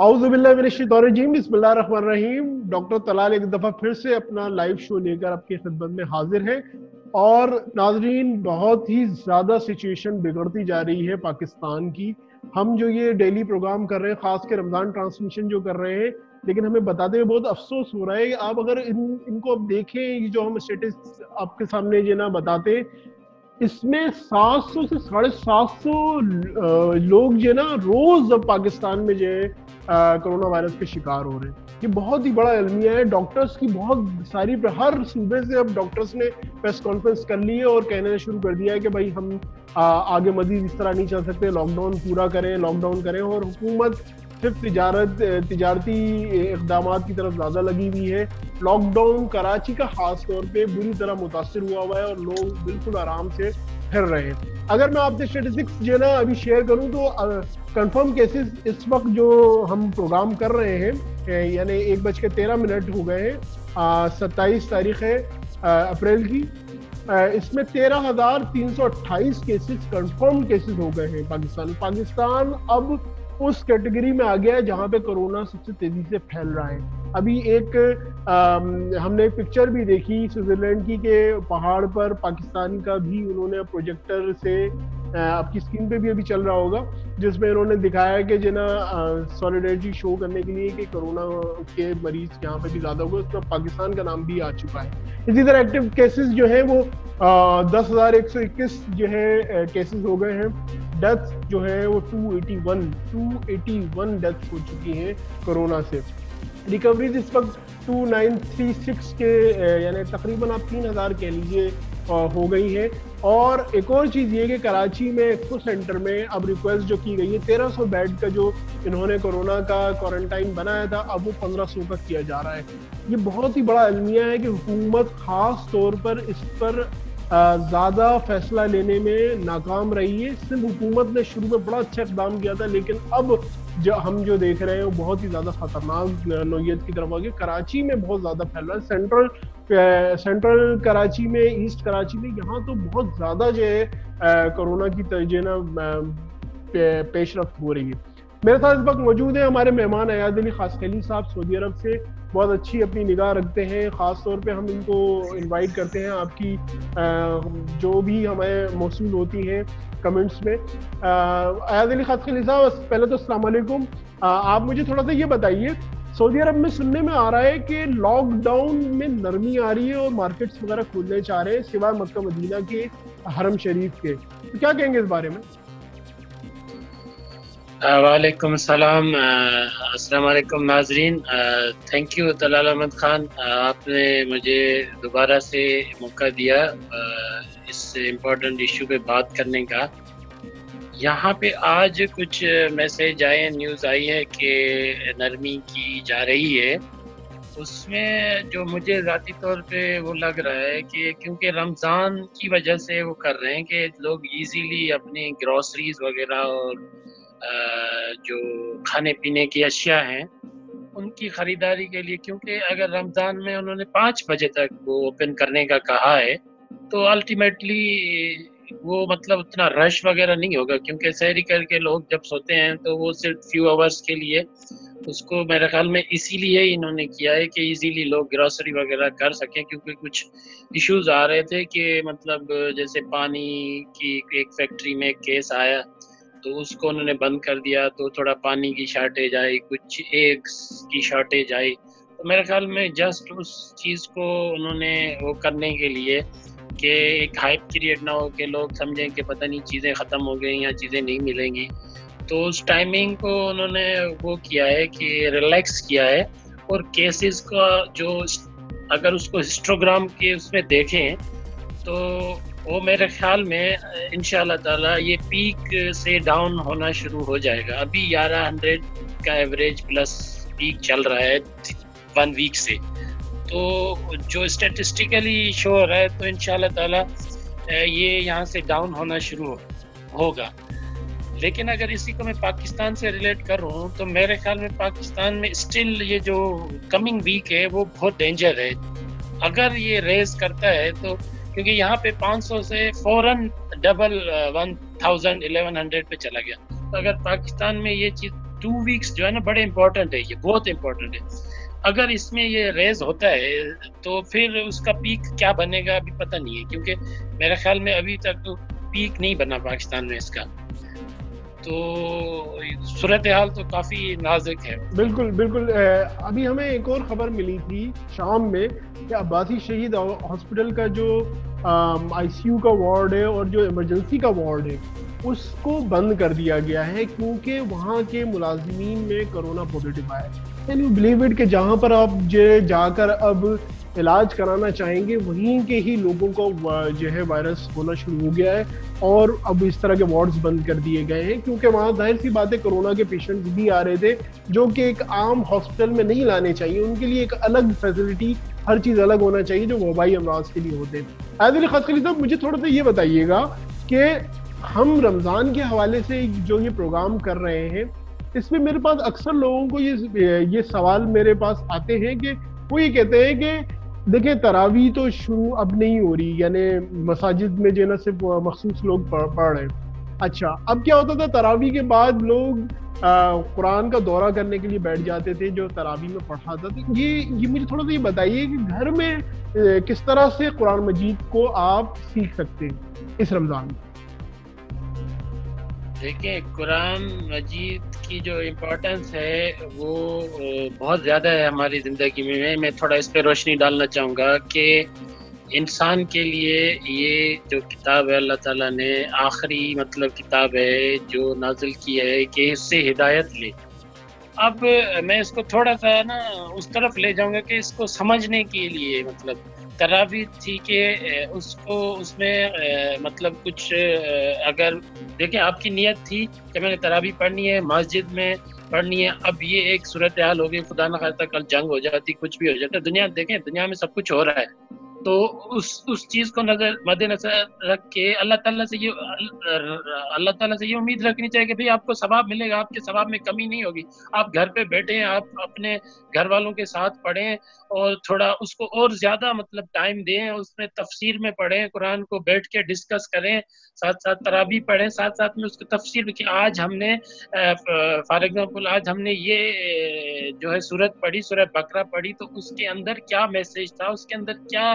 बसमीम डॉक्टर तलाल एक दफ़ा फिर से अपना लाइव शो लेकर आपकी खिदमत में हाजिर है। और नाजरीन, बहुत ही ज़्यादा सिचुएशन बिगड़ती जा रही है पाकिस्तान की। हम जो ये डेली प्रोग्राम कर रहे हैं, ख़ास के रमज़ान ट्रांसमिशन जो कर रहे हैं, लेकिन हमें बताते हुए बहुत अफसोस हो रहा है आप अगर इन, इनको अब देखें जो हम स्टेटस आपके सामने जो ना बताते, इसमें 700 से साढ़े सात सौ लोग जो ना, रोज पाकिस्तान में जो है कोरोना वायरस के शिकार हो रहे हैं। ये बहुत ही बड़ा अलमिया है। डॉक्टर्स की बहुत सारी हर सूबे से अब डॉक्टर्स ने प्रेस कॉन्फ्रेंस कर ली है और कहना शुरू कर दिया है कि भाई हम आ, आगे मजीद इस तरह नहीं चल सकते। लॉकडाउन पूरा करें लॉकडाउन करें और हुकूमत सिर्फ़ तजारत तजारती इकदाम की तरफ़ ज़्यादा लगी हुई है। लॉकडाउन कराची का खास तौर पे बुरी तरह मुतासर हुआ हुआ है और लोग बिल्कुल आराम से फिर रहे हैं। अगर मैं आपसे स्टेटिस्टिक्स जो है ना अभी शेयर करूँ तो कंफर्म केसेस इस वक्त जो हम प्रोग्राम कर रहे हैं यानी एक बज के तेरह मिनट हो गए हैं सत्ताईस तारीख है अप्रैल की। इसमें तेरह हज़ार तीन सौ अट्ठाईस केसेस कन्फर्म केसेस हो गए हैं पाकिस्तान। पाकिस्तान अब उस कैटेगरी में आ गया है जहाँ पे कोरोना सबसे तेज़ी से फैल रहा है। अभी एक आ, हमने एक पिक्चर भी देखी स्विट्जरलैंड की के पहाड़ पर पाकिस्तान का भी उन्होंने प्रोजेक्टर से आपकी स्क्रीन पे भी अभी चल रहा होगा जिसमें उन्होंने दिखाया कि जो ना सॉलिडेरिटी शो करने के लिए कि कोरोना के मरीज़ यहाँ पे भी ज़्यादा हुए उसमें पाकिस्तान का नाम भी आ चुका है। इसी तरह एक्टिव केसेस जो है वो दस हज़ार एक सौ इक्कीस जो है केसेस हो गए हैं। डेथ जो है वो 281 281 डेथ हो चुकी हैं कोरोना से। रिकवरीज इस वक्त 2936 के यानी तकरीबन आप 3000 कह लीजिए हो गई है। और एक और चीज़ ये कि कराची में एक्सपो सेंटर में अब रिक्वेस्ट जो की गई है 1300 बेड का जो इन्होंने कोरोना का क्वारंटाइन बनाया था, अब वो 1500 का किया जा रहा है। ये बहुत ही बड़ा अलमिया है कि हुकूमत ख़ास तौर पर इस पर ज़्यादा फैसला लेने में नाकाम रही है सिर्फ़ हुकूमत ने शुरू में बड़ा अच्छा इकदाम किया था, लेकिन अब जो हम जो देख रहे हैं वो बहुत ही ज़्यादा ख़तरनाक नोयत की तरफ़ आ गया कराची में बहुत ज़्यादा फैल रहा है। सेंट्रल सेंट्रल कराची में, ईस्ट कराची में यहाँ तो बहुत ज़्यादा जो है कोरोना की जो ना पेश रफ्त हो रही है। मेरे साथ इस वक्त मौजूद है हमारे मेहमान अयाद अली, खास खली साहब सऊदी अरब से बहुत अच्छी अपनी निगाह रखते हैं। ख़ास तौर पे हम इनको इनवाइट करते हैं आपकी जो भी हमें मौसू होती हैं कमेंट्स में। अयाद अली, खास खली साहब, पहले तो असलकुम आप मुझे थोड़ा सा ये बताइए, सऊदी अरब में सुनने में आ रहा है कि लॉकडाउन में नरमी आ रही है और मार्केट्स वगैरह खोलने चाह रहे हैं, सिवाय मक्का मदीना के, हरम शरीफ के। तो क्या कहेंगे इस बारे में? वालेकुम सलाम अस्सलाम वालेकुम नाजरीन थैंक यू तलाल अहमद खान आपने मुझे दोबारा से मौका दिया इस इम्पोर्टेंट इशू पे बात करने का। यहाँ पे आज कुछ मैसेज आए न्यूज़ आई है कि नरमी की जा रही है। उसमें जो मुझे ज़ाती तौर पे वो लग रहा है कि क्योंकि रमज़ान की वजह से वो कर रहे हैं कि लोग इजीली अपनी ग्रॉसरीज वगैरह और जो खाने पीने की अशिया हैं, उनकी ख़रीदारी के लिए क्योंकि अगर रमज़ान में उन्होंने पाँच बजे तक वो ओपन करने का कहा है तो अल्टीमेटली वो मतलब उतना रश वगैरह नहीं होगा क्योंकि शहरी करके लोग जब सोते हैं तो वो सिर्फ़ फ्यू आवर्स के लिए उसको मेरे ख्याल में इसीलिए इन्होंने किया है कि इजीली लोग ग्रॉसरी वगैरह कर सकें क्योंकि कुछ इश्यूज़ आ रहे थे कि मतलब जैसे पानी की एक फैक्ट्री में केस आया तो उसको उन्होंने बंद कर दिया तो थोड़ा पानी की शार्टेज आई, कुछ एग्स की शार्टेज आई। तो मेरे ख्याल में जस्ट उस चीज़ को उन्होंने वो करने के लिए कि एक हाइप क्रिएट ना हो, कि लोग समझें कि पता नहीं चीज़ें ख़त्म हो गई या चीज़ें नहीं मिलेंगी। तो उस टाइमिंग को उन्होंने वो किया है कि रिलैक्स किया है और केसेस का जो अगर उसको हिस्टोग्राम के उसमें देखें तो वो मेरे ख्याल में इन ताला ये पीक से डाउन होना शुरू हो जाएगा। अभी ग्यारह हंड्रेड का एवरेज प्लस पीक चल रहा है वन वीक से। तो जो स्टेटिस्टिकली शो हो रहा है तो इन ताला ये यहाँ से डाउन होना शुरू होगा। लेकिन अगर इसी को मैं पाकिस्तान से रिलेट कर रहा हूँ तो मेरे ख्याल में पाकिस्तान में स्टिल ये जो कमिंग वीक है, वो बहुत डेंजर है। अगर ये रेज करता है तो क्योंकि यहाँ पे 500 से फ़ौरन double one thousand eleven hundred पे चला गया। तो अगर पाकिस्तान में ये चीज़ टू वीक्स जो है ना, बड़े इंपॉर्टेंट है, ये बहुत इंपॉर्टेंट है। अगर इसमें ये रेज होता है तो फिर उसका पीक क्या बनेगा अभी पता नहीं है, क्योंकि मेरे ख्याल में अभी तक तो पीक नहीं बना पाकिस्तान में इसका। तो सूरत हाल तो काफ़ी नाजुक है। बिल्कुल बिल्कुल अभी हमें एक और खबर मिली थी शाम में कि अब्बासी शहीद हॉस्पिटल का जो आईसीयू का वार्ड है और जो इमरजेंसी का वार्ड है, उसको बंद कर दिया गया है क्योंकि वहाँ के मुलाजमीन में कोरोना पॉजिटिव आया कैन यू बिलीव इट कि जहाँ पर आप जो, जाकर अब इलाज कराना चाहेंगे, वहीं के ही लोगों को जो है वायरस होना शुरू हो गया है और अब इस तरह के वार्ड्स बंद कर दिए गए हैं, क्योंकि वहाँ ज़ाहिर सी बात है कोरोना के पेशेंट्स भी आ रहे थे, जो कि एक आम हॉस्पिटल में नहीं लाने चाहिए, उनके लिए एक अलग फैसिलिटी, हर चीज़ अलग होना चाहिए जो वबाई अमराज के लिए होते हैं आदिल खसखली साहब मुझे थोड़ा सा ये बताइएगा कि हम रमज़ान के हवाले से जो ये प्रोग्राम कर रहे हैं, इसमें मेरे पास अक्सर लोगों को ये ये सवाल मेरे पास आते हैं कि वो ये कहते हैं कि देखिए, तरावी तो शुरू अब नहीं हो रही, यानी मसाजिद में जो है ना सिर्फ़ मखसूस लोग पढ़ रहे हैं। अच्छा अब क्या होता था, तरावी के बाद लोग कुरान का दौरा करने के लिए बैठ जाते थे, जो तरावी में पढ़ा था। तो ये ये मुझे थोड़ा सा ये बताइए कि घर में किस तरह से कुरान मजीद को आप सीख सकते हैं इस रमज़ान में? देखिए, कुरान मजीद की जो इम्पोर्टेंस है, वो बहुत ज़्यादा है हमारी ज़िंदगी में। मैं थोड़ा इस पर रोशनी डालना चाहूँगा कि इंसान के लिए ये जो किताब है, अल्लाह ताला ने आखिरी मतलब किताब है जो नाजिल की है कि इससे हिदायत ले। अब मैं इसको थोड़ा सा ना उस तरफ़ ले जाऊँगा कि इसको समझने के लिए मतलब तरावी थी कि उसको, उसमें मतलब कुछ अगर, देखें आपकी नियत थी कि मैंने तरावी पढ़नी है, मस्जिद में पढ़नी है, अब ये एक सूरत हाल हो गई, खुदा न खासा कल जंग हो जाती, कुछ भी हो जाता, दुनिया, देखें, दुनिया में सब कुछ हो रहा है। तो उस उस चीज़ को नज़र, मद्देनजर रख के अल्लाह ताला से ये, अल्लाह ताला से ये उम्मीद रखनी चाहिए कि भाई आपको सवाब मिलेगा, आपके सवाब में कमी नहीं होगी। आप घर पे बैठे आप अपने घर वालों के साथ पढ़ें और थोड़ा उसको और ज़्यादा मतलब टाइम दें उसमें तफसीर में पढ़ें कुरान को बैठ के डिस्कस करें साथ साथ तराबी पढ़ें साथ साथ में उसको तफसीर लिखी आज हमने फॉर एग्ज़ाम्पल आज हमने ये जो है सूरत पढ़ी सूरत बकरा पढ़ी तो उसके अंदर क्या मैसेज था उसके अंदर क्या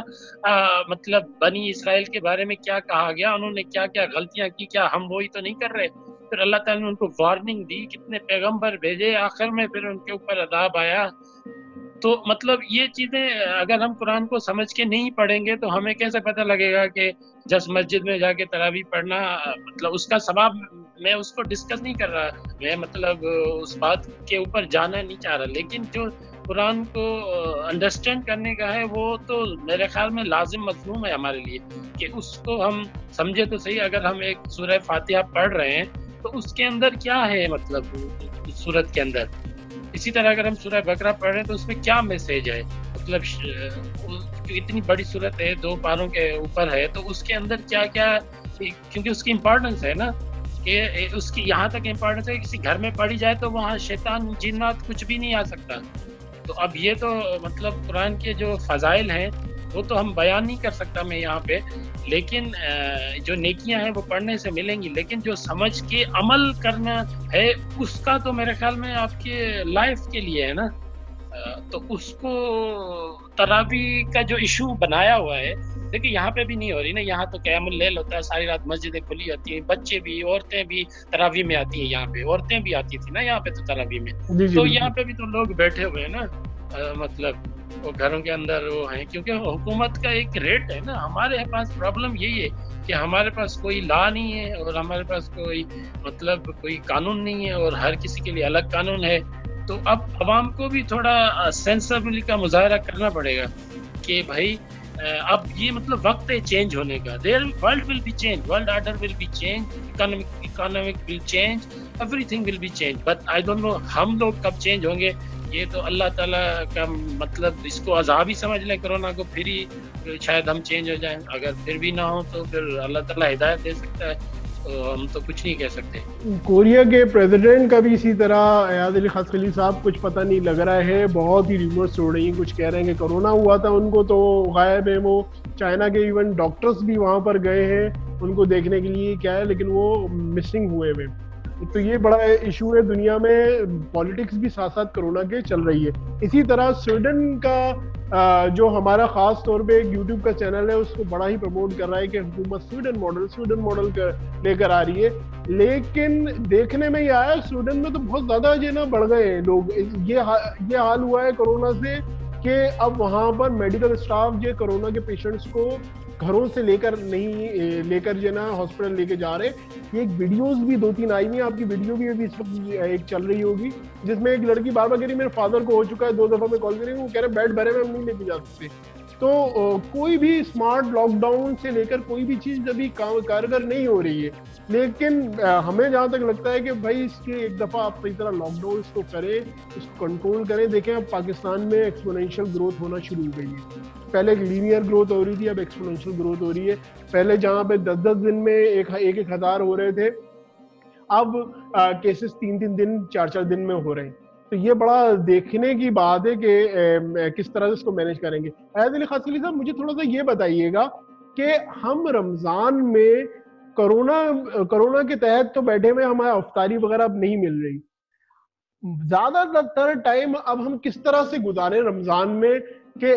आ, मतलब बनी इसराइल के बारे में क्या कहा गया उन्होंने क्या क्या गलतियाँ की क्या हम वही तो नहीं कर रहे? फिर अल्लाह ताला ने उनको वार्निंग दी कितने पैगंबर भेजे आखिर में फिर उनके ऊपर अदाब आया। तो मतलब ये चीज़ें, अगर हम कुरान को समझ के नहीं पढ़ेंगे तो हमें कैसे पता लगेगा कि जस मस्जिद में जाके तरावी पढ़ना मतलब उसका सवाब मैं उसको डिस्कस नहीं कर रहा। मैं मतलब उस बात के ऊपर जाना नहीं चाह रहा। लेकिन जो कुरान को अंडरस्टैंड करने का है, वो तो मेरे ख्याल में लाजिम मजलूम है हमारे लिए कि उसको हम समझे तो सही। अगर हम एक सूरह फातिहा पढ़ रहे हैं तो उसके अंदर क्या है मतलब सूरत के अंदर? इसी तरह अगर हम सूरह बकरा पढ़ रहे हैं तो उसमें क्या मैसेज है? मतलब इतनी बड़ी सूरत है, दो पारों के ऊपर है तो उसके अंदर क्या क्या क्योंकि उसकी इम्पोर्टेंस है ना? कि उसकी, यहाँ तक इम्पोर्टेंस है किसी घर में पढ़ी जाए तो वहाँ शैतान, जिन्नात कुछ भी नहीं आ सकता। तो अब ये तो मतलब कुरान के जो फ़जाइल हैं, वो तो हम बयान नहीं कर सकता मैं यहाँ पे। लेकिन जो नेकियाँ हैं वो पढ़ने से मिलेंगी लेकिन जो समझ के अमल करना है उसका तो मेरे ख्याल में आपके लाइफ के लिए है ना? तो उसको तरावी का जो इशू बनाया हुआ है देखिए यहाँ पे भी नहीं हो रही ना यहाँ तो कैमुल लेल होता है सारी रात मस्जिदें खुली होती हैं बच्चे भी औरतें भी तरावी में आती हैं यहाँ पे औरतें भी आती थी ना यहाँ पे तो तरावी में। तो यहाँ पे भी तो लोग बैठे हुए हैं ना? मतलब वो घरों के अंदर वो हैं, क्योंकि हुकूमत का एक रेट है ना। हमारे पास प्रॉब्लम यही है कि हमारे पास कोई ला नहीं है और हमारे पास कोई मतलब कोई कानून नहीं है और हर किसी के लिए अलग कानून है। तो अब आवाम को भी थोड़ा सेंसिबिलिटी का मुजाहरा करना पड़ेगा कि भाई अब ये मतलब वक्त है चेंज होने का। There world will be change world order will be change economic economic will change everything will be change but I don't know हम लोग कब चेंज होंगे। ये तो अल्लाह ताला का मतलब इसको अजाब ही समझ लें कोरोना को, फिर ही शायद हम चेंज हो जाएँ। अगर फिर भी ना हो तो फिर अल्लाह ताला हिदायत दे सकता है तो हम तो कुछ नहीं कह सकते। कोरिया के प्रेसिडेंट का भी इसी तरह अयाद अली खसखली साहब कुछ पता नहीं लग रहा है, बहुत ही रिमोट हो रही हैं, कुछ कह रहे हैं कि कोरोना हुआ था उनको तो गायब है वो। चाइना के इवन डॉक्टर्स भी वहाँ पर गए हैं, उनको देखने के लिए क्या है, लेकिन वो मिसिंग हुए हुए तो ये बड़ा इशू है दुनिया में पॉलिटिक्स भी साथ साथ कोरोना के चल रही है। इसी तरह स्वीडन का जो हमारा खास तौर पे एक यूट्यूब का चैनल है उसको बड़ा ही प्रमोट कर रहा है कि हुकूमत स्वीडन मॉडल स्वीडन मॉडल लेकर आ रही है। लेकिन देखने में ये आया स्वीडन में तो बहुत ज़्यादा जो ना बढ़ गए हैं लोग। ये हा, ये हाल हुआ है कोरोना से। कि अब वहाँ पर मेडिकल स्टाफ जो कोरोना के पेशेंट्स को घरों से लेकर नहीं लेकर जो ना हॉस्पिटल लेके जा रहे ये एक वीडियोस भी दो तीन आई हुई आपकी वीडियो भी अभी इस वक्त एक चल रही होगी, जिसमें एक लड़की बार बार कह रही मेरे फादर को हो चुका है, दो दफ़ा मैं कॉल कर करी वो कह रहे बेड भरे में हम नहीं लेके जा सकते। तो कोई भी स्मार्ट लॉकडाउन से लेकर कोई भी चीज़ अभी कारगर नहीं हो रही है लेकिन हमें जहाँ तक लगता है कि भाई इसके एक दफ़ा आप सही तरह लॉकडाउन इसको करें इसको कंट्रोल करें, देखें अब पाकिस्तान में एक्सपोनेंशियल ग्रोथ होना शुरू हो गई है। पहले एक लीनियर ग्रोथ हो रही थी, अब एक्सपोनेंशियल ग्रोथ हो रही है। पहले जहाँ पे दस दस दिन में एक एक एक हज़ार हो रहे थे, अब केसेस तीन तीन दिन चार चार दिन में हो रहे हैं। तो ये बड़ा देखने की बात है कि किस तरह से इसको मैनेज करेंगे। अहद अली खासली साहब, मुझे थोड़ा सा ये बताइएगा कि हम रमज़ान में कोरोना कोरोना के तहत तो बैठे हुए हमारे अफ्तारी वगैरह अब नहीं मिल रही। ज़्यादातर टाइम अब हम किस तरह से गुजारे रमज़ान में कि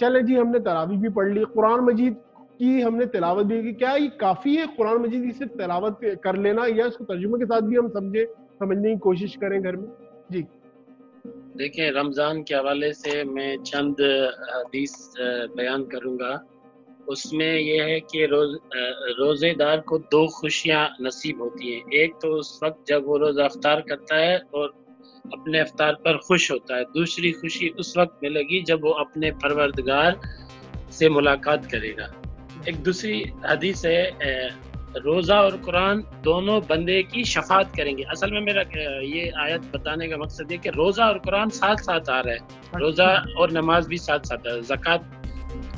चले जी हमने तरावी भी पढ़ ली, कुरान मजीद की हमने तिलावत भी की, क्या ये काफ़ी है? कुरान मजीद की सिर्फ़ तिलावत कर लेना या इसको तर्जुमे के साथ भी हम समझे, समझने की कोशिश करें घर में? जी। देखिए, रमज़ान के हवाले से मैं चंद हदीस बयान करूँगा। उसमें यह है कि रोज रोज़ेदार को दो खुशियाँ नसीब होती हैं। एक तो उस वक्त जब वो रोज़ा अफ्तार करता है और अपने अफ्तार पर खुश होता है। दूसरी खुशी उस वक्त मिलेगी जब वो अपने परवरदगार से मुलाकात करेगा। एक दूसरी हदीस है रोज़ा और कुरान दोनों बंदे की शफात करेंगे। असल में मेरा ये आयत बताने का मकसद है कि रोज़ा और कुरान साथ साथ आ रहा है। रोज़ा और नमाज़ भी साथ साथ आ रहा है। जक़ात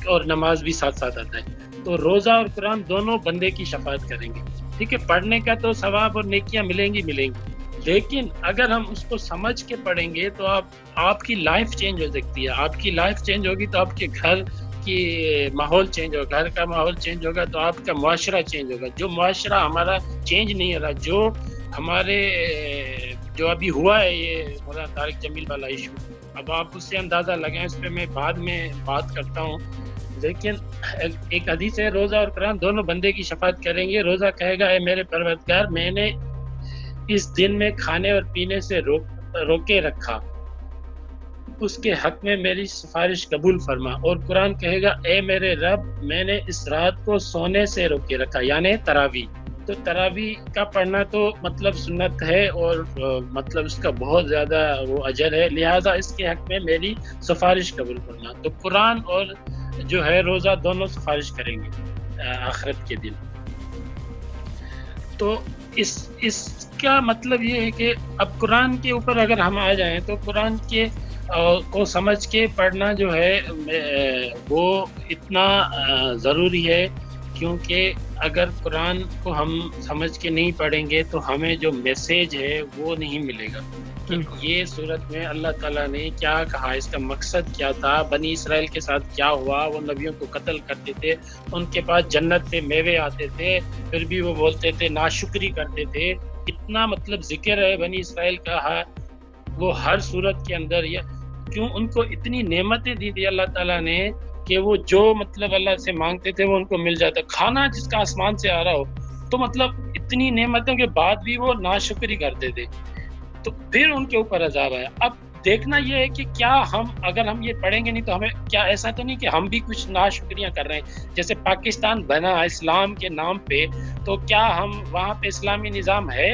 और नमाज़ भी साथ साथ आता है। तो रोज़ा और कुरान दोनों बंदे की शफात करेंगे। ठीक है, पढ़ने का तो सवाब और नेकियाँ मिलेंगी मिलेंगी। लेकिन अगर हम उसको समझ के पढ़ेंगे तो आप, आपकी लाइफ चेंज हो सकती है। आपकी लाइफ चेंज होगी तो आपके घर की माहौल चेंज होगा, घर का माहौल चेंज होगा तो आपका मुआशरा चेंज होगा। जो मुआशरा हमारा चेंज नहीं हो रहा, जो हमारे, जो अभी हुआ है ये, मौलाना तारिक जमील वाला इशू अब आप उससे अंदाज़ा लगाएँ, इस पर मैं बाद में बात करता हूँ। लेकिन एक हदीस है, रोज़ा और कुरान दोनों बंदे की शफात करेंगे। रोज़ा कहेगा है मेरे परवतगार मैंने इस दिन में खाने और पीने से रोक, रोके रखा। उसके हक में मेरी सिफारिश कबूल फरमा। और कुरान कहेगा, ए मेरे रब, मैंने इस रात को सोने से रोके रखा, यानी तरावी। तो तरावी का पढ़ना तो मतलब सुन्नत है और मतलब उसका बहुत ज़्यादा वो अजर है। लिहाजा इसके हक में मेरी सिफारिश कबूल करना। तो कुरान और जो है रोज़ा दोनों सिफारिश करेंगे आखरत के दिन। तो इस, इसका मतलब ये है कि अब कुरान के ऊपर अगर हम आ जाएँ तो कुरान के को समझ के पढ़ना जो है वो इतना ज़रूरी है क्योंकि अगर कुरान को हम समझ के नहीं पढ़ेंगे तो हमें जो मैसेज है वो नहीं मिलेगा। ये सूरत में अल्लाह ताला ने क्या कहा इसका मकसद क्या था बनी इसराइल के साथ क्या हुआ वो नबियों को कत्ल करते थे उनके पास जन्नत से मेवे आते थे फिर भी वो बोलते थे नाशुक्री करते थे। इतना मतलब ज़िक्र है बनी इसराइल का है वो हर सूरत के अंदर या क्यों उनको इतनी नेमतें दी थी अल्लाह ताला ने कि वो जो मतलब अल्लाह से मांगते थे, वो उनको मिल जाता। खाना जिसका आसमान से आ रहा हो तो मतलब इतनी नेमतों के बाद भी वो नाशुक्री करते थे। तो फिर उनके ऊपर अजाब आया। अब देखना ये है कि क्या हम, अगर हम ये पढ़ेंगे नहीं तो हमें क्या ऐसा तो नहीं कि हम भी कुछ नाशुक्रियाँ कर रहे हैं? जैसे पाकिस्तान बना इस्लाम के नाम पे तो क्या हम वहाँ पे इस्लामी निज़ाम है?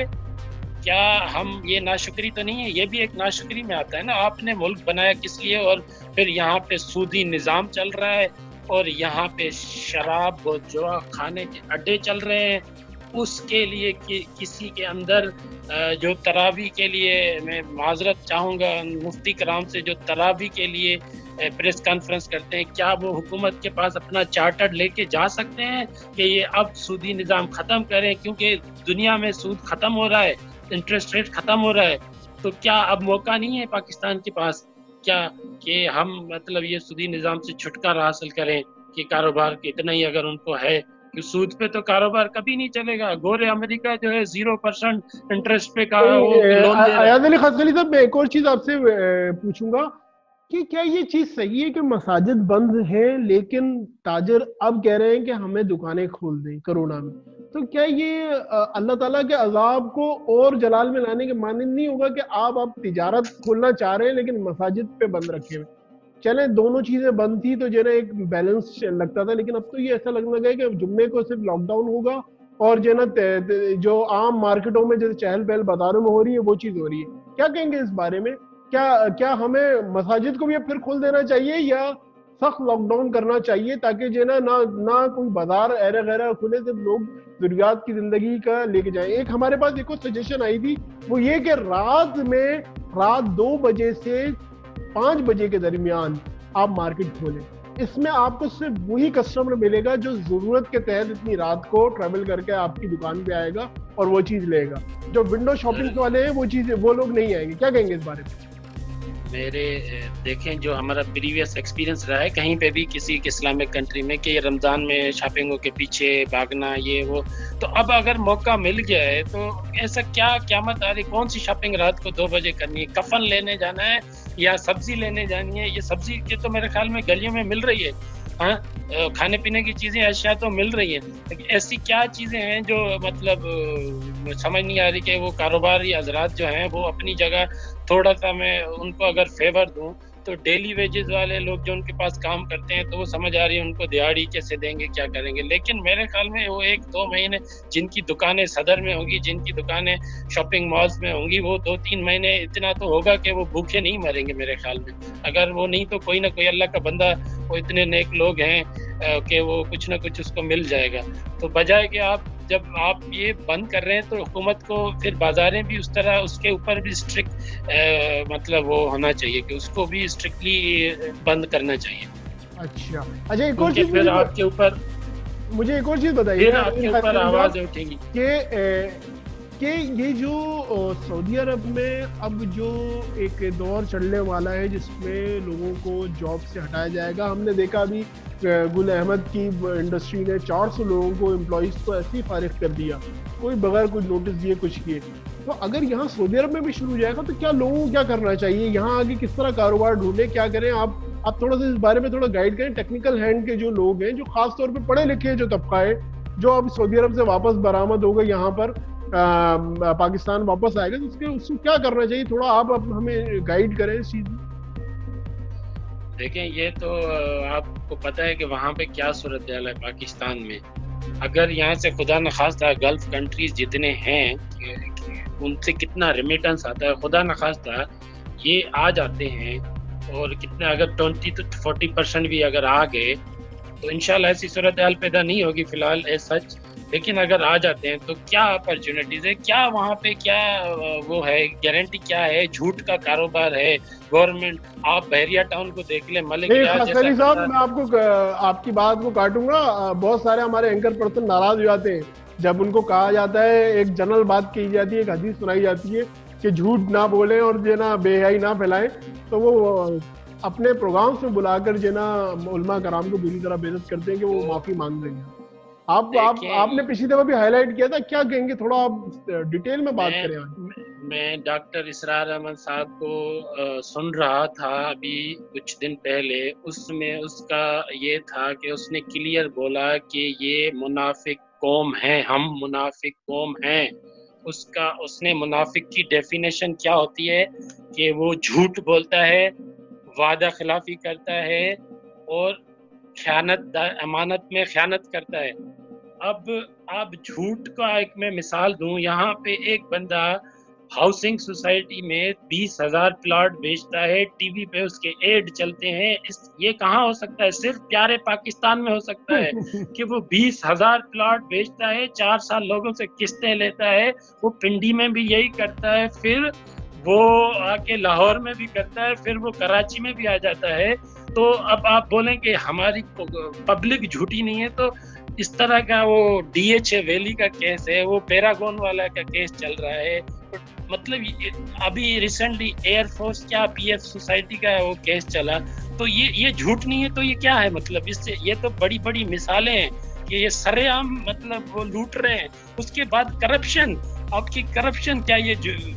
क्या हम ये नाशुक्री तो नहीं है? ये भी एक नाशुक्री में आता है ना, आपने मुल्क बनाया किस लिए और फिर यहाँ पे सूदी निज़ाम चल रहा है और यहाँ पे शराब और जुआ खाने के अड्डे चल रहे हैं। उसके लिए कि, किसी के अंदर जो तरावी के लिए मैं माजरत चाहूँगा मुफ्ती कराम से जो तरावी के लिए प्रेस कॉन्फ्रेंस करते हैं क्या वो हुकूमत के पास अपना चार्टर लेके जा सकते हैं कि ये अब सूदी निज़ाम ख़त्म करें? क्योंकि दुनिया में सूद ख़त्म हो रहा है इंटरेस्ट रेट खत्म हो रहा है तो क्या अब मौका नहीं है पाकिस्तान के पास? क्या कि हम मतलब ये सुदी निज़ाम से छुटकारा हासिल करें कि कारोबार इतना ही अगर उनको है कि सूद पे तो कारोबार कभी नहीं चलेगा। गोरे अमेरिका जो है ज़ीरो परसेंट इंटरेस्ट पे का अयाद अली साहब मैं एक और चीज़ आपसे पूछूँगा कि क्या ये चीज़ सही है कि मसाजिद बंद है लेकिन ताजर अब कह रहे हैं कि हमें दुकानें खोल दें कोरोना में? तो क्या ये अल्लाह ताला के अजाब को और जलाल में लाने के माने नहीं होगा कि आप अब तिजारत खोलना चाह रहे हैं, लेकिन मसाजिद पे बंद रखे हुए? चले, दोनों चीज़ें बंद थी तो जो एक बैलेंस लगता था, लेकिन अब तो ये ऐसा लगने लगा कि जुम्मे को सिर्फ़ लॉकडाउन होगा और जो ना जो आम मार्केटों में जैसे चहल पहल बाजारों में हो रही है, वो चीज़ हो रही है। क्या कहेंगे इस बारे में? क्या क्या हमें मसाजिद को भी अब फिर खोल देना चाहिए या सख्त लॉकडाउन करना चाहिए ताकि जो ना ना ना कोई बाज़ार एरा गैरा खुले जब लोग जरूरियात की ज़िंदगी का लेके जाए। एक हमारे पास एक सजेशन आई थी वो ये कि रात में रात दो बजे से पाँच बजे के दरमियान आप मार्केट खोलें। इसमें आपको सिर्फ़ वही कस्टमर मिलेगा जो ज़रूरत के तहत इतनी रात को ट्रेवल करके आपकी दुकान पे आएगा और वो चीज़ लेगा। जो विंडो शॉपिंग वाले हैं वो चीज़ वो लोग नहीं आएँगे। क्या कहेंगे इस बारे में? मेरे देखें जो हमारा प्रीवियस एक्सपीरियंस रहा है, कहीं पे भी किसी इस्लामिक कंट्री में कि ये रमज़ान में शॉपिंगों के पीछे भागना, ये वो तो अब अगर मौका मिल गया है तो ऐसा क्या क्या मत आ रही कौन सी शॉपिंग रात को दो बजे करनी है? कफन लेने जाना है या सब्ज़ी लेने जानी है, ये सब्ज़ी ये तो मेरे ख्याल में गलियों में मिल रही है। हाँ खाने पीने की चीज़ें अशिया तो मिल रही है। ऐसी क्या चीज़ें हैं जो मतलब समझ नहीं आ रही कि वो कारोबारी हजरात जो हैं, वो अपनी जगह थोड़ा सा मैं उनको अगर फेवर दूँ तो डेली वेजेस वाले लोग जो उनके पास काम करते हैं तो वो समझ आ रही है, उनको दिहाड़ी कैसे देंगे, क्या करेंगे? लेकिन मेरे ख्याल में वो एक दो महीने जिनकी दुकानें सदर में होंगी, जिनकी दुकानें शॉपिंग मॉल्स में होंगी, वो दो तीन महीने इतना तो होगा कि वो भूखे नहीं मरेंगे मेरे ख्याल में। अगर वो नहीं तो कोई ना कोई अल्लाह का बंदा, वो इतने नेक लोग हैं कि वो कुछ ना कुछ उसको मिल जाएगा। तो बजाय कि आप जब आप ये बंद कर रहे हैं तो हुकूमत को फिर बाजारें भी उस तरह उसके ऊपर भी स्ट्रिक्ट मतलब वो होना चाहिए कि उसको भी स्ट्रिक्टली बंद करना चाहिए। अच्छा। अच्छा एक और चीज़ फिर आपके ऊपर मुझे एक और चीज़ बताइए। आपके ऊपर आवाज़ उठेगी। कि कि ये जो सऊदी अरब में अब जो एक दौर चलने वाला है, जिसमें लोगों को जॉब से हटाया जाएगा, हमने देखा अभी गुल अहमद की इंडस्ट्री ने 400 लोगों को एम्प्लॉज को ऐसे ही फारिग कर दिया। कोई बगैर कुछ नोटिस दिए, कुछ किए तो अगर यहाँ सऊदी अरब में भी शुरू हो जाएगा तो क्या लोगों को क्या करना चाहिए? यहाँ आगे किस तरह कारोबार ढूंढे, क्या करें? आप आप थोड़ा सा इस बारे में थोड़ा गाइड करें। टेक्निकल हैंड के जो लोग हैं, जो खास तौर पर पढ़े लिखे जो तबका है, जो अब सऊदी अरब से वापस बरामद हो गए यहाँ पर पाकिस्तान वापस आएगा तो उसके उसको क्या करना चाहिए? थोड़ा आप हमें गाइड करें इस चीज़ देखें, ये तो आपको पता है कि वहाँ पे क्या सूरत है पाकिस्तान में। अगर यहाँ से खुदा न खास्ता गल्फ कंट्रीज़ जितने हैं, उनसे कितना रिमिटेंस आता है, खुदा न खास्ता ये आ जाते हैं, और कितना अगर ट्वेंटी तो फोर्टी परसेंट भी अगर आ गए तो इनशाला ऐसी सूरत हाल पैदा नहीं होगी फ़िलहाल ए सच लेकिन अगर आ जाते हैं तो क्या अपॉर्चुनिटीज़ है? क्या वहाँ पे क्या वो है गारंटी क्या है? झूठ का कारोबार है गवर्नमेंट आप बहरिया टाउन को देख ले मलिक साहब मैं आपको आपकी बात को काटूँगा। बहुत सारे हमारे एंकर पर्सन नाराज़ हो जाते हैं। जब उनको कहा जाता है एक जनरल बात की जाती है एक हदीस सुनाई जाती है कि झूठ ना बोले और जो ना बेहाई ना फैलाएँ तो वो अपने प्रोग्राम्स में बुलाकर जो ना उलमा कराम को बुरी तरह बेजत करते हैं कि वो माफ़ी मांग देंगे आप आप आपने पिछली दफ़ा भी हाईलाइट किया था क्या कहेंगे? थोड़ा आप डिटेल में बात करें मैं डॉक्टर इसरार अहमद साहब को आ, सुन रहा था अभी कुछ दिन पहले। उसमें उसका ये था कि उसने क्लियर बोला कि ये मुनाफिक कौम है हम मुनाफिक कौम हैं। उसका उसने मुनाफिक की डेफिनेशन क्या होती है? कि वो झूठ बोलता है वादा खिलाफी करता है और ख्यानत अमानत में ख्यानत करता है। अब आप झूठ का एक मैं मिसाल दूँ यहाँ पे एक बंदा हाउसिंग सोसाइटी में बीस हज़ार प्लॉट बेचता है टीवी पे उसके एड चलते हैं। इस ये कहाँ हो सकता है? सिर्फ़ प्यारे पाकिस्तान में हो सकता है कि वो बीस हज़ार प्लाट बेचता है चार साल लोगों से किस्तें लेता है वो पिंडी में भी यही करता है फिर वो आके लाहौर में भी करता है, फिर वो कराची में भी आ जाता है। तो अब आप बोलें कि हमारी पब्लिक झूठी नहीं है तो इस तरह का वो डी डीएच वैली का केस है, वो पैरागोन वाला का केस चल रहा है। मतलब अभी रिसेंटली एयरफोर्स क्या पीएफ सोसाइटी का वो केस चला तो ये ये झूठ नहीं है तो ये क्या है? मतलब इससे ये तो बड़ी बड़ी मिसालें हैं कि ये सरेआम मतलब वो लूट रहे हैं। उसके बाद करप्शन आपकी करप्शन क्या ये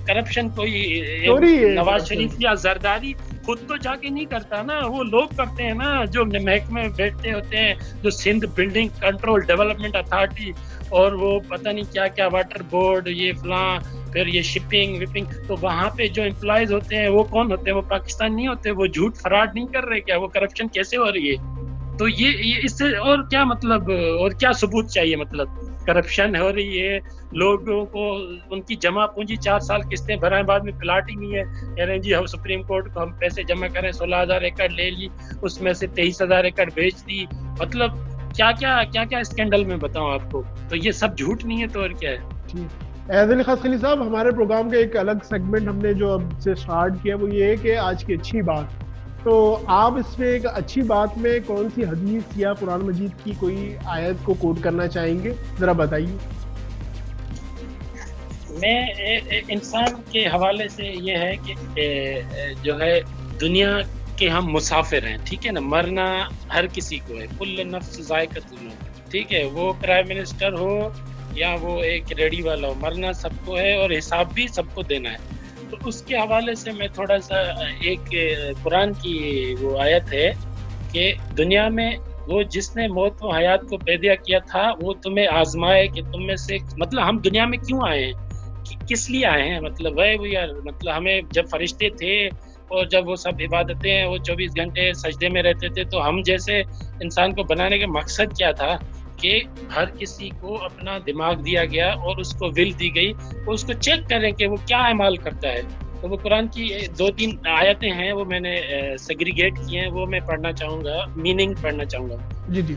करप्शन कोई नवाज़ शरीफ या जरदारी खुद तो जाके नहीं करता ना। वो लोग करते हैं ना जो महकमे में बैठते होते हैं जो Sindh building control development authority और वो पता नहीं क्या क्या वाटर बोर्ड ये फला फिर ये शिपिंग विपिंग तो वहाँ पे जो एम्प्लॉयज़ होते हैं वो कौन होते हैं? वो पाकिस्तान नहीं होते? वो झूठ फराड नहीं कर रहे क्या? वो करप्शन कैसे हो रही है? तो ये, ये इससे और क्या मतलब और क्या सबूत चाहिए मतलब? करप्शन हो रही है, लोगों को उनकी जमा पूंजी चार साल किस्तें भराए बाद में प्लाट ही नहीं है। कह रहे हैं, जी, हम सुप्रीम कोर्ट को हम पैसे जमा करें, सोलह हज़ार एकड़ ले ली, उसमें से तेईस हज़ार एकड़ बेच दी। मतलब क्या क्या क्या क्या स्कैंडल में बताऊँ आपको? तो ये सब झूठ नहीं है तो और क्या है? साहब, हमारे प्रोग्राम का एक अलग सेगमेंट हमने जो अब से स्टार्ट किया, वो ये है कि आज की अच्छी बात। तो आप इसमें एक अच्छी बात में कौन सी हदीस या कुरान मजीद की कोई आयत को कोट करना चाहेंगे? ज़रा बताइए। मैं इंसान के हवाले से ये है कि ए, जो है दुनिया के हम मुसाफिर हैं ठीक है ना? मरना हर किसी को है। कुल नफ्स जायकत ठीक है? वो प्राइम मिनिस्टर हो या वो एक रेडी वाला हो मरना सबको है और हिसाब भी सबको देना है। तो उसके हवाले से मैं थोड़ा सा एक कुरान की वो आयत है कि दुनिया में वो जिसने मौत व हयात को पैदा किया था वो तुम्हें आजमाए कि तुम में से मतलब हम दुनिया में क्यों आए हैं? कि, किस लिए आए हैं? मतलब वह वो यार मतलब हमें जब फरिश्ते थे और जब वो सब इबादतें वो 24 घंटे सजदे में रहते थे तो हम जैसे इंसान को बनाने का मकसद क्या था? कि हर किसी को अपना दिमाग दिया गया और उसको विल दी गई। और उसको चेक करें कि वो क्या अमाल करता है। तो वो कुरान की दो तीन आयतें हैं वो मैंने सेग्रीगेट की हैं वो मैं पढ़ना चाहूँगा मीनिंग पढ़ना चाहूँगा। जी जी।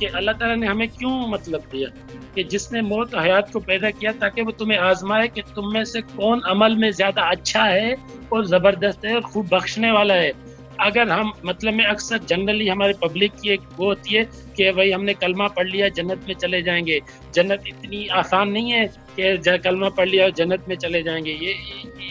कि अल्लाह ताला ने हमें क्यों मतलब दिया? कि जिसने मौत हयात को पैदा किया ताकि वो तुम्हें आजमाए कि तुम में से कौन अमल में ज़्यादा अच्छा है और ज़बरदस्त है और खूब बख्शने वाला है। अगर हम मतलब में अक्सर जनरली हमारे पब्लिक की एक वो होती है कि भाई हमने कलमा पढ़ लिया, जन्नत में चले जाएँगे। जन्नत इतनी आसान नहीं है कि कलमा पढ़ लिया और जन्नत में चले जाएँगे। ये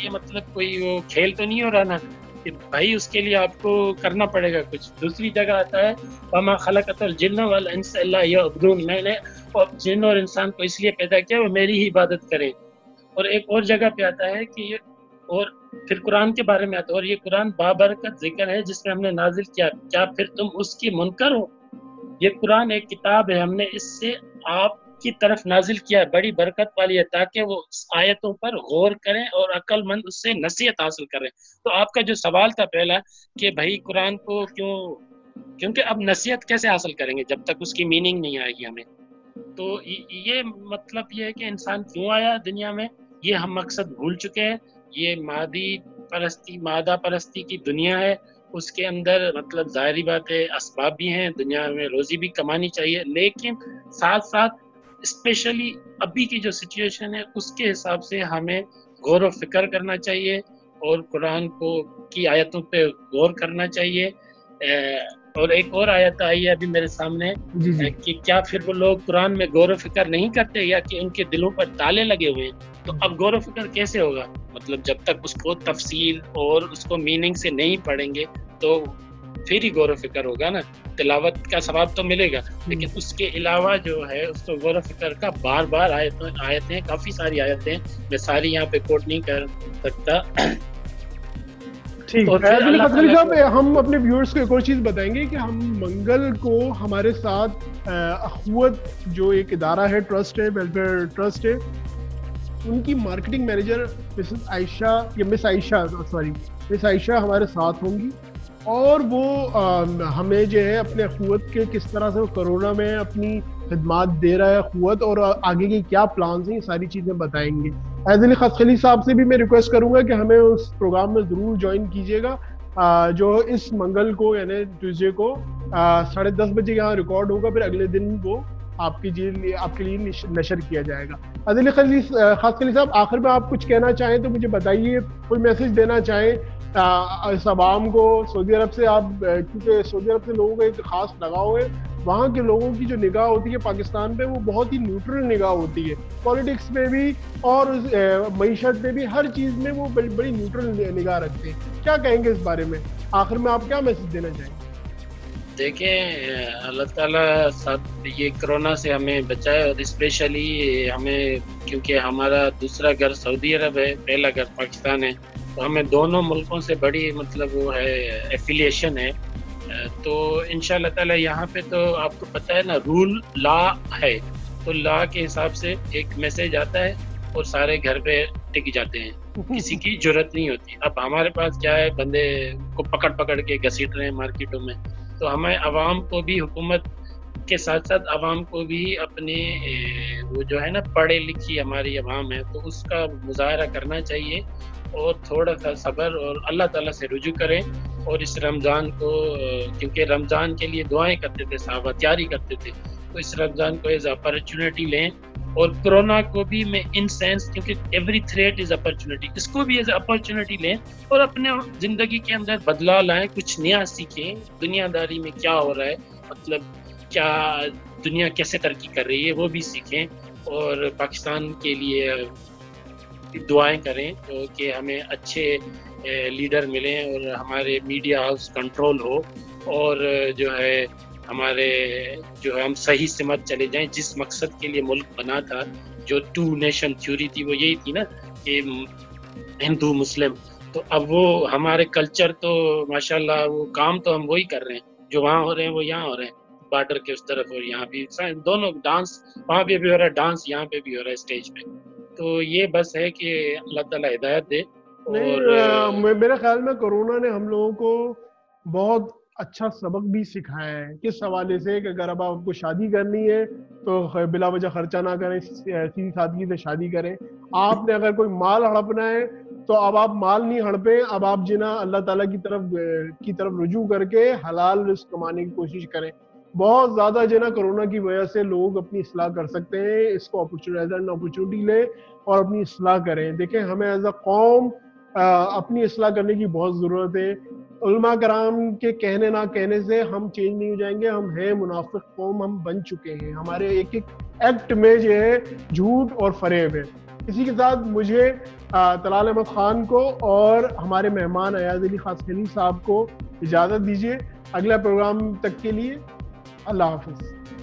ये मतलब कोई वो खेल तो नहीं हो रहा ना? कि भाई उसके लिए आपको करना पड़ेगा कुछ। दूसरी जगह आता है, वमा खलकतल जिन्न वाल अब्दून मैंने जिन और इंसान को इसलिए पैदा किया, वो मेरी ही इबादत करें। और एक और जगह पे आता है कि ये, और फिर कुरान के बारे में आता और ये कुरान बाबरकत ज़िक्र है जिसमें हमने नाजिल किया। क्या फिर तुम उसकी मुनकर हो? ये कुरान एक किताब है, हमने इससे आपकी तरफ़ नाजिल किया है। बड़ी बरकत वाली है, ताकि वो आयतों पर गौर करें और अक्लमंद उससे नसीहत हासिल करें। तो आपका जो सवाल था पहला कि भाई कुरान को क्यों, क्योंकि अब नसीहत कैसे हासिल करेंगे जब तक उसकी मीनिंग नहीं आएगी हमें? तो ये मतलब ये है कि इंसान क्यों आया दुनिया में? ये हम मकसद भूल चुके हैं। ये मादी परस्ती, मादा परस्ती की दुनिया है। उसके अंदर मतलब जाहरी बात है इसबाब भी हैं, दुनिया में रोजी भी कमानी चाहिए। लेकिन साथ साथ स्पेशली अभी की जो सिचुएशन है, उसके हिसाब से हमें गौर व फ़िक्र करना चाहिए और कुरान को, की आयतों पे गौर करना चाहिए। और एक और आयत आई है अभी मेरे सामने जी जी। कि क्या फिर वो लोग कुरान में गौर फ़िक्र नहीं करते या कि उनके दिलों पर ताले लगे हुए? तो अब गौर फ़िक्र कैसे होगा? मतलब जब तक उसको तफसील और उसको मीनिंग से नहीं पढ़ेंगे तो फिर ही गौर फ़िक्र होगा ना? तिलावत का सवाब तो मिलेगा। लेकिन उसके अलावा जो है उसको गौर फ़िक्र का बार बार आयत आयतें काफ़ी सारी आयतें मैं सारी यहाँ पे कोट नहीं कर सकता। ठीक है साहब हम अपने व्यूअर्स को एक और चीज़ बताएँगे कि हम मंगल को हमारे साथ अखवत जो एक इदारा है ट्रस्ट है वेलफेयर ट्रस्ट है उनकी मार्केटिंग मैनेजर मिसेस आयशा या miss Ayesha sorry miss Ayesha हमारे साथ होंगी। और वो आ, हमें जो है अपने अखवत के किस तरह से वो कोरोना में अपनी खदमात दे रहा है अखवत और आगे की क्या प्लान हैं, ये सारी चीज़ें बताएँगे। एजल खसखली साहब से भी मैं रिक्वेस्ट करूँगा कि हमें उस प्रोग्राम में ज़रूर ज्वाइन कीजिएगा। जो इस मंगल को, यानी ट्यूजडे को साढ़े दस बजे यहाँ रिकॉर्ड होगा, फिर अगले दिन वो आपके लिए आपके लिए नशर किया जाएगा। अदिल खास साहब, आखिर में आप कुछ कहना चाहें तो मुझे बताइए कोई मैसेज देना चाहें। इस आवाम को सऊदी अरब से आप क्योंकि सऊदी अरब से लोगों का एक खास लगाव है, वहाँ के लोगों की जो निगाह होती है पाकिस्तान पे, वो बहुत ही न्यूट्रल निगाह होती है। पॉलिटिक्स में भी और मीशत में भी हर चीज़ में वो बड़ी बड़ी न्यूट्रल निगाह रखते हैं। क्या कहेंगे इस बारे में? आखिर में आप क्या मैसेज देना चाहेंगे? देखें अल्लाह ताला सब ये कोरोना से हमें बचाए और स्पेशली हमें, क्योंकि हमारा दूसरा घर सऊदी अरब है, पहला घर पाकिस्तान है। तो हमें दोनों मुल्कों से बड़ी मतलब वो है एफिलिएशन है। तो इन ताला यहाँ पे तो आपको पता है ना रूल ला है। तो ला के हिसाब से एक मैसेज आता है और सारे घर पे टिक जाते हैं। किसी की ज़रूरत नहीं होती। अब हमारे पास क्या है बंदे को पकड़ पकड़ के घसीट रहे हैं मार्केटों में। तो हमें आवाम को भी हुकूमत के साथ साथ आवाम को भी अपने वो जो है ना पढ़े लिखी हमारी आवाम है तो उसका मुजाहरा करना चाहिए। और थोड़ा सा सब्र और अल्लाह ताला से रुजू करें और इस रमज़ान को क्योंकि रमज़ान के लिए दुआएँ करते थे साहबा तैयारी करते थे तो इस रमज़ान को एज अपॉर्चुनिटी लें और कोरोना को भी मैं इन सेंस क्योंकि एवरी थ्रेट इज़ अपॉर्चुनिटी इसको भी एज अपॉर्चुनिटी लें और अपने ज़िंदगी के अंदर बदलाव लाएँ, कुछ नया सीखें, दुनियादारी में क्या हो रहा है मतलब क्या दुनिया कैसे तरक्की कर रही है, वो भी सीखें और पाकिस्तान के लिए दुआएँ करें तो कि हमें अच्छे लीडर मिलें और हमारे मीडिया हाउस कंट्रोल हो और, जो है, हमारे, जो है, हम सही से मत चले जाएँ। जिस मकसद के लिए मुल्क बना था, जो टू नेशन थ्योरी थी, वो यही थी ना कि हिंदू, मुस्लिम तो अब वो हमारे कल्चर तो माशाल्लाह, वो काम तो हम वही कर रहे हैं। जो वहाँ हो रहे हैं, वो यहाँ हो रहे हैं, बॉर्डर के उस तरफ़ और यहाँ भी। दोनों डांस, वहाँ पे भी हो रहा है, डांस यहाँ पे भी हो रहा है स्टेज पे। तो ये बस है कि अल्लाह ताला हिदायत दे और आ, मेरे ख्याल में कोरोना ने हम लोगों को बहुत अच्छा सबक भी सिखाया है। किस हवाले से कि अगर अब आपको शादी करनी है तो बिला वजह खर्चा ना करें ऐसी सादगी से शादी करें। आपने अगर कोई माल हड़पना है तो अब आप माल नहीं हड़पे अब आप जिना अल्लाह ताला की तरफ़ की तरफ़ रुजू करके हलाल रिस्क कमाने की कोशिश करें। बहुत ज़्यादा जो ना कोरोना की वजह से लोग अपनी असलाह कर सकते हैं, इसको अपॉर्चुनिटी ले और अपनी असलाह करें। देखें, हमें एज अ कौम अपनी असलाह करने की बहुत ज़रूरत है। उलमा कराम के कहने ना कहने से हम चेंज नहीं हो जाएँगे, हम हैं मुनाफिक कौम, हम बन चुके हैं। हमारे एक एक एक्ट में जो है झूठ और फरेब है। इसी के साथ मुझे तलाल अहमद खान को और हमारे मेहमान अयाज अली खासखली साहब को इजाज़त दीजिए। अगला प्रोग्राम तक के लिए अल्लाह हाफिज़